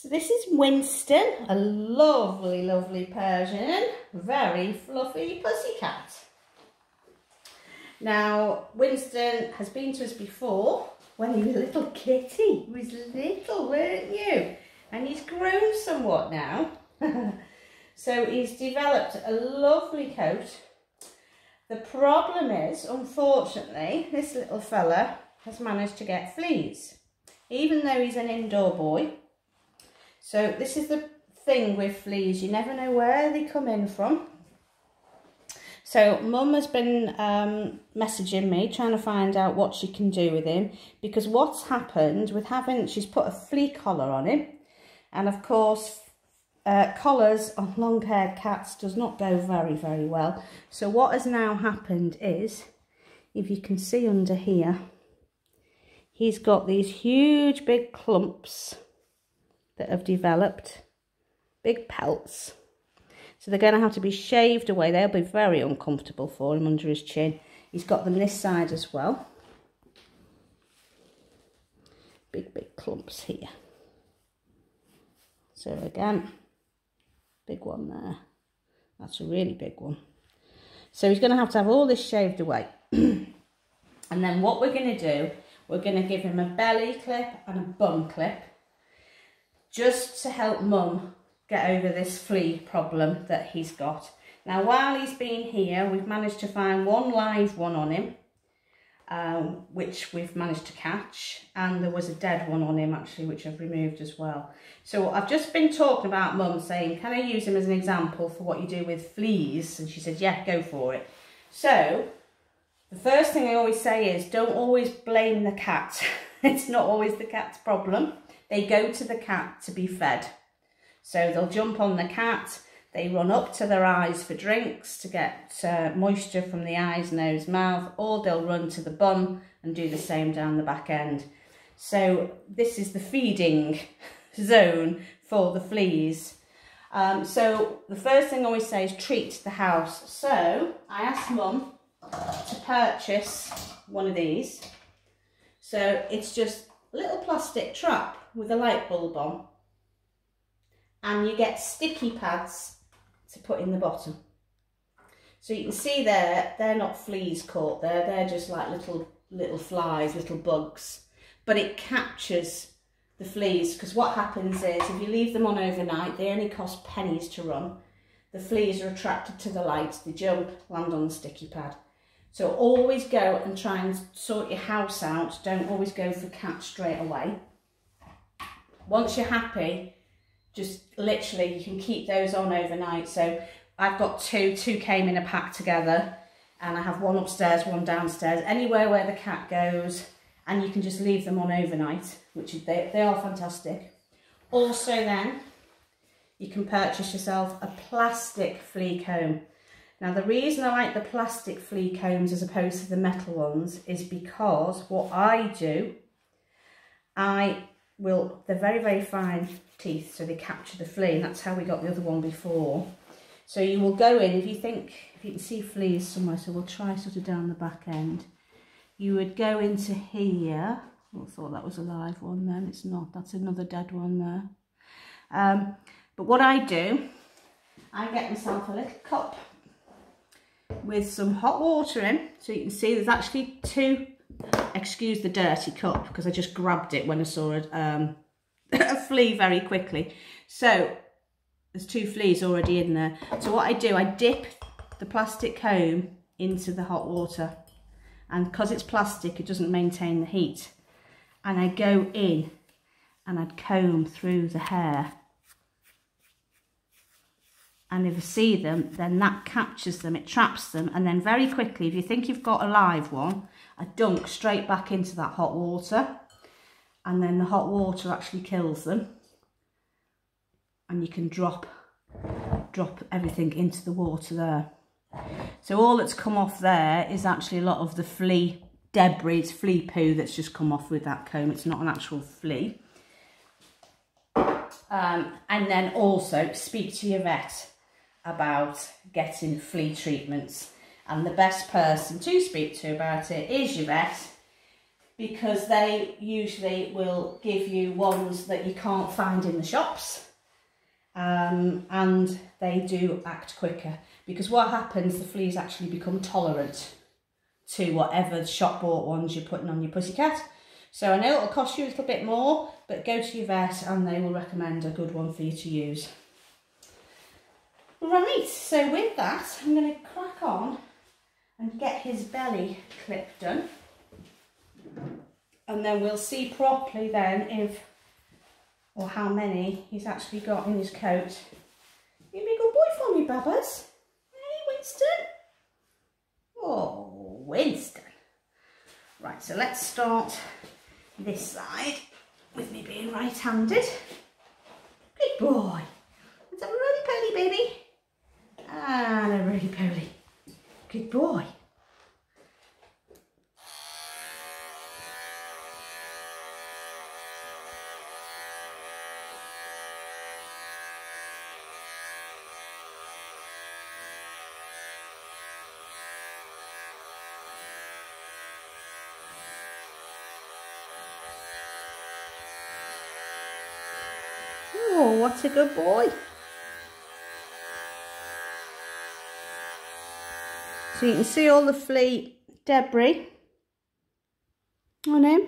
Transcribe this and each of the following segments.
So this is Winston, a lovely, lovely Persian, very fluffy pussycat. Now, Winston has been to us before when he was a little kitty. He was little, weren't you? And he's grown somewhat now. so he's developed a lovely coat. The problem is, unfortunately, this little fella has managed to get fleas, even though he's an indoor boy. So this is the thing with fleas, you never know where they come in from. So mum has been um, messaging me trying to find out what she can do with him because what's happened with having, she's put a flea collar on him and of course uh, collars on long-haired cats does not go very, very well. So what has now happened is, if you can see under here, he's got these huge big clumps that have developed, big pelts. So they're going to have to be shaved away. They'll be very uncomfortable for him under his chin. He's got them this side as well. Big, big clumps here. So again, big one there. That's a really big one. So he's going to have to have all this shaved away. and then what we're going to do, we're going to give him a belly clip and a bum clip just to help mum get over this flea problem that he's got. Now, while he's been here, we've managed to find one live one on him, um, which we've managed to catch, and there was a dead one on him actually, which I've removed as well. So I've just been talking about mum saying, can I use him as an example for what you do with fleas? And she said, yeah, go for it. So the first thing I always say is don't always blame the cat. it's not always the cat's problem. They go to the cat to be fed. So they'll jump on the cat, they run up to their eyes for drinks to get uh, moisture from the eyes, nose, mouth, or they'll run to the bum and do the same down the back end. So this is the feeding zone for the fleas. Um, so the first thing I always say is treat the house. So I asked mum to purchase one of these. So it's just a little plastic trap with a light bulb on and you get sticky pads to put in the bottom. So you can see there, they're not fleas caught there, they're just like little little flies, little bugs. But it captures the fleas because what happens is if you leave them on overnight, they only cost pennies to run. The fleas are attracted to the lights, they jump, land on the sticky pad. So always go and try and sort your house out. Don't always go for cats straight away. Once you're happy, just literally you can keep those on overnight. So I've got two, two came in a pack together and I have one upstairs, one downstairs, anywhere where the cat goes and you can just leave them on overnight, which they, they are fantastic. Also then, you can purchase yourself a plastic flea comb. Now the reason I like the plastic flea combs as opposed to the metal ones is because what I do, I will, they're very, very fine teeth so they capture the flea and that's how we got the other one before. So you will go in, if you think, if you can see fleas somewhere, so we'll try sort of down the back end. You would go into here, oh, I thought that was a live one then, it's not, that's another dead one there. Um, but what I do, I get myself a little cup with some hot water in, so you can see there's actually two, excuse the dirty cup, because I just grabbed it when I saw um, a flea very quickly. So there's two fleas already in there. So what I do, I dip the plastic comb into the hot water. And because it's plastic, it doesn't maintain the heat. And I go in and I'd comb through the hair. And if I see them, then that captures them, it traps them. And then very quickly, if you think you've got a live one, I dunk straight back into that hot water and then the hot water actually kills them. And you can drop drop everything into the water there. So all that's come off there is actually a lot of the flea debris it's flea poo that's just come off with that comb. It's not an actual flea. Um, and then also speak to your vet about getting flea treatments and the best person to speak to about it is your vet because they usually will give you ones that you can't find in the shops. Um, and they do act quicker because what happens the fleas actually become tolerant to whatever shop bought ones you're putting on your pussycat. So I know it'll cost you a little bit more but go to your vet and they will recommend a good one for you to use. Right so with that I'm going to crack on and get his belly clip done and then we'll see properly then if or how many he's actually got in his coat. You be a good boy for me, Babbas. Hey, Winston. Oh, Winston. Right, so let's start this side with me being right-handed. Good boy. Have a roly-poly, baby. And a roly-poly. Good boy. Oh, what a good boy. So you can see all the flea debris on him.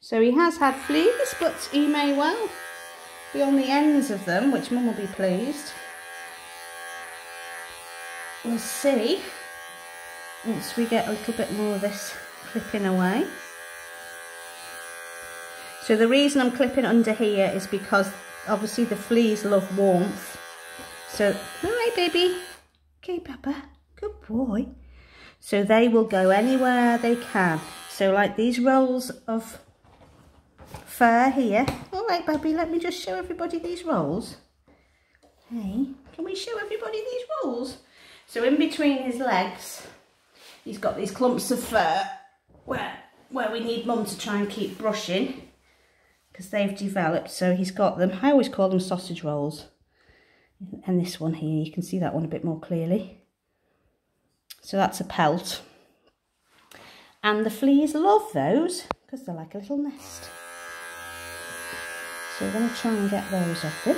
So he has had fleas, but he may well be on the ends of them, which Mum will be pleased. We'll see once we get a little bit more of this clipping away. So the reason I'm clipping under here is because obviously the fleas love warmth. So, right, baby. Okay, Papa. Good boy. So they will go anywhere they can. So like these rolls of fur here. All right, baby, let me just show everybody these rolls. Hey, can we show everybody these rolls? So in between his legs, he's got these clumps of fur where, where we need mum to try and keep brushing because they've developed. So he's got them. I always call them sausage rolls. And this one here, you can see that one a bit more clearly. So that's a pelt. And the fleas love those because they're like a little nest. So we're going to try and get those off him.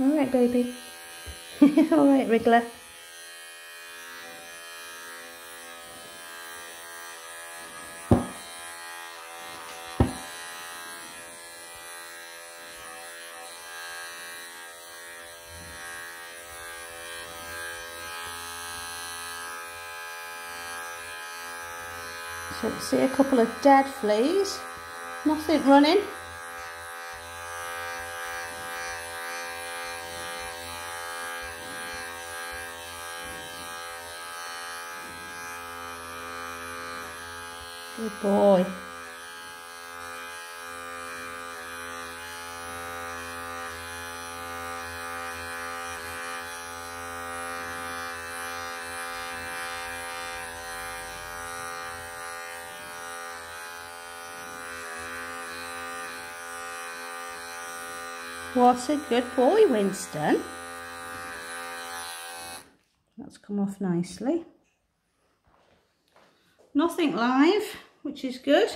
All right, baby. All right, Wriggler. So see a couple of dead fleas, nothing running. Good boy. What a good boy, Winston. That's come off nicely. Nothing live which is good.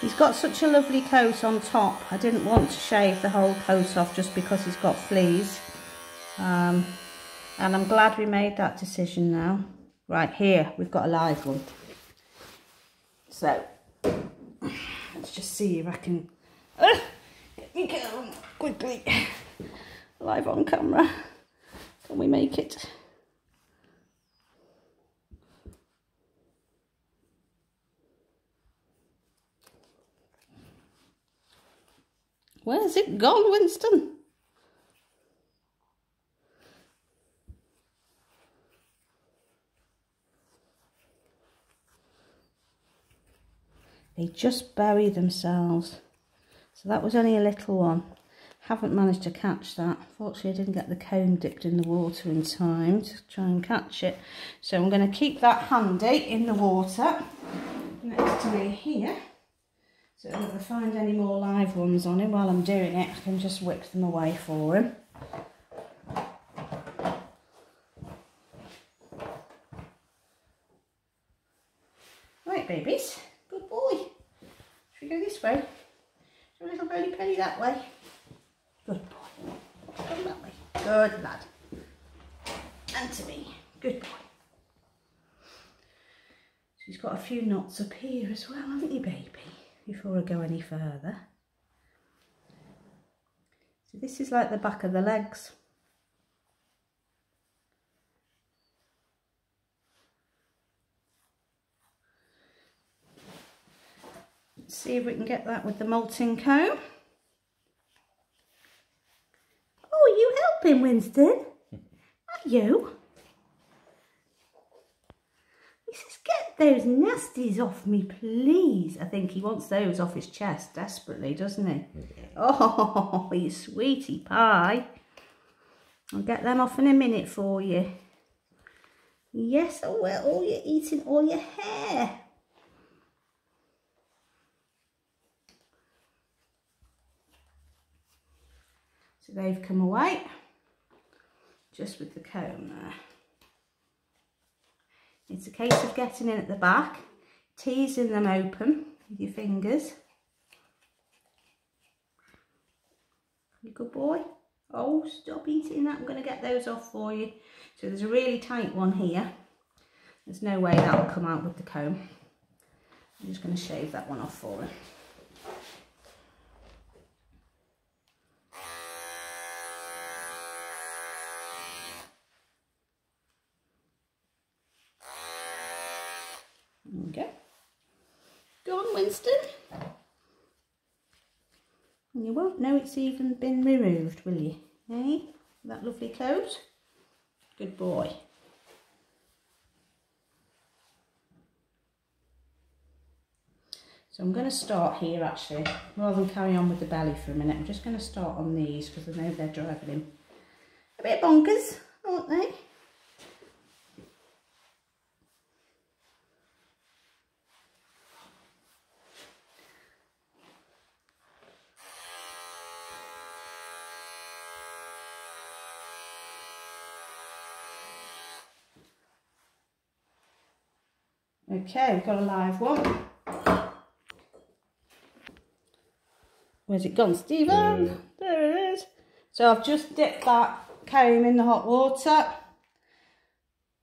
He's got such a lovely coat on top. I didn't want to shave the whole coat off just because he's got fleas. Um, and I'm glad we made that decision now. Right, here, we've got a live one. So, let's just see if I can... Uh, get me going quickly live on camera. Can we make it? Where's it gone, Winston? They just bury themselves. So that was only a little one. Haven't managed to catch that. Fortunately, I didn't get the comb dipped in the water in time to try and catch it. So I'm going to keep that handy in the water next to me here. So if I find any more live ones on him while I'm doing it, I can just whip them away for him. Right, babies. Good boy. Should we go this way? A little roly penny that way? Good boy. Come that way. Good lad. And to me. Good boy. She's got a few knots up here as well, haven't you, baby? Before I go any further. So this is like the back of the legs. See if we can get that with the molting comb. Oh, are you helping, Winston? Are you? He says, get those nasties off me, please. I think he wants those off his chest desperately, doesn't he? Oh, you sweetie pie. I'll get them off in a minute for you. Yes, I will. Oh, you're eating all your hair. So they've come away just with the comb there. It's a case of getting in at the back, teasing them open with your fingers. You good boy? Oh, stop eating that. I'm going to get those off for you. So there's a really tight one here. There's no way that will come out with the comb. I'm just going to shave that one off for him. Okay. Go on, Winston. And you won't know it's even been removed, will you? Eh? That lovely coat? Good boy. So I'm going to start here actually, rather than carry on with the belly for a minute. I'm just going to start on these because I know they're driving him a bit bonkers, aren't they? Okay, we've got a live one. Where's it gone, Stephen? There it is. So I've just dipped that comb in the hot water.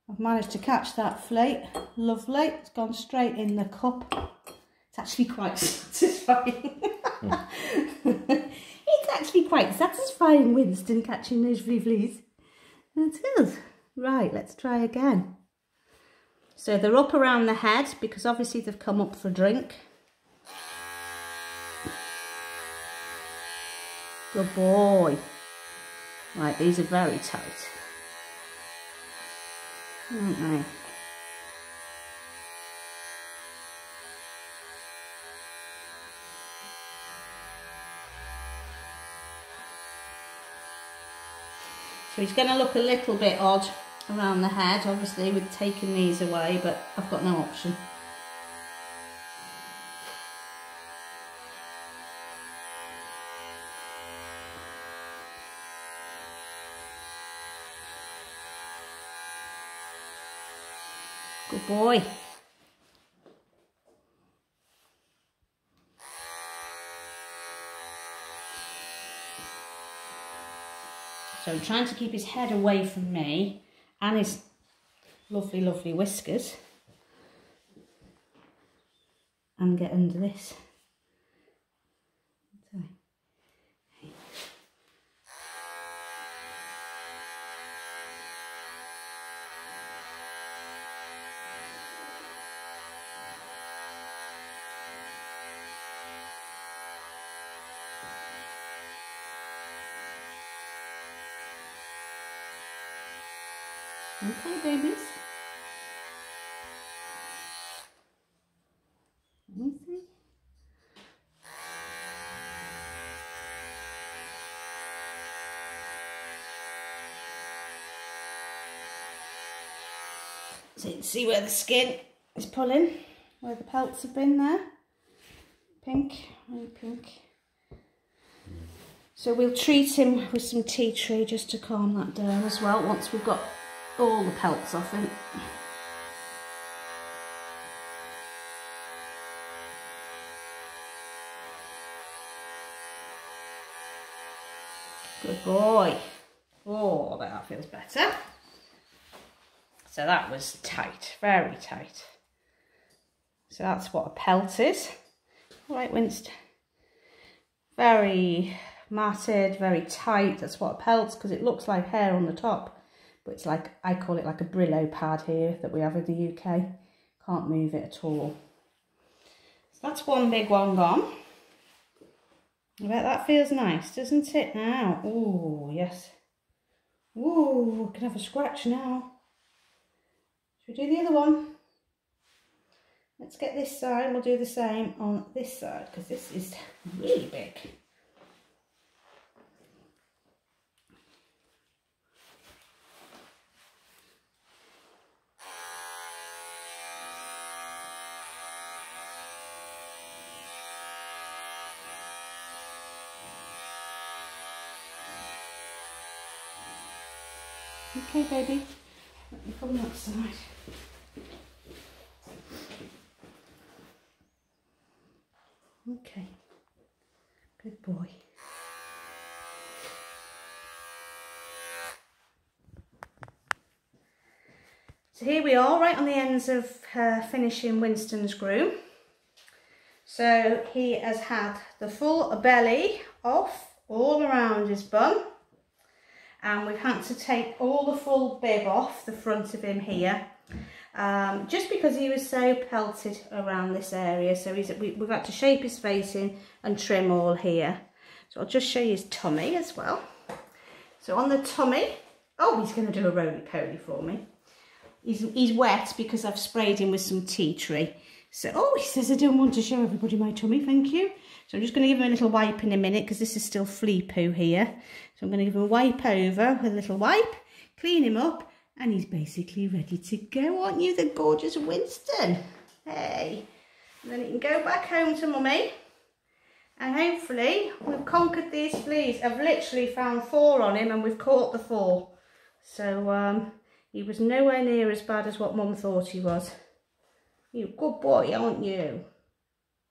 I've managed to catch that flake. Lovely. It's gone straight in the cup. It's actually quite satisfying. Hmm. it's actually quite satisfying, Winston, catching those fleas. It is. Right, let's try again. So they're up around the head because obviously they've come up for drink. Good boy. Right, these are very tight. Aren't they? So he's going to look a little bit odd around the head, obviously, with taking these away, but I've got no option. Good boy. So I'm trying to keep his head away from me and his lovely, lovely whiskers and get under this. Okay, babies. Let me see. So you can see where the skin is pulling, where the pelts have been there. Pink, really pink. So we'll treat him with some tea tree just to calm that down as well once we've got all the pelts off him. Good boy. Oh, that feels better. So that was tight, very tight. So that's what a pelt is. All right, Winston. Very matted, very tight. That's what a pelt's because it looks like hair on the top. But it's like, I call it like a Brillo pad here that we have in the UK. Can't move it at all. So that's one big one gone. I bet that feels nice, doesn't it now? Oh, yes. Ooh, I can have a scratch now. Should we do the other one? Let's get this side, we'll do the same on this side because this is really big. Okay, baby. Let me come that side. Okay. Good boy. So here we are, right on the ends of uh, finishing Winston's groom. So he has had the full belly off all around his bum and we've had to take all the full bib off the front of him here um, just because he was so pelted around this area. So he's, we, we've had to shape his face in and trim all here. So I'll just show you his tummy as well. So on the tummy oh he's going to do a roly-poly for me. He's, he's wet because I've sprayed him with some tea tree so oh he says I don't want to show everybody my tummy thank you so I'm just going to give him a little wipe in a minute because this is still flea poo here. So I'm going to give him a wipe over with a little wipe, clean him up, and he's basically ready to go. Aren't you the gorgeous Winston? Hey. And then he can go back home to mummy. And hopefully we've conquered these fleas. I've literally found four on him and we've caught the four. So um, he was nowhere near as bad as what mum thought he was. You good boy, aren't you?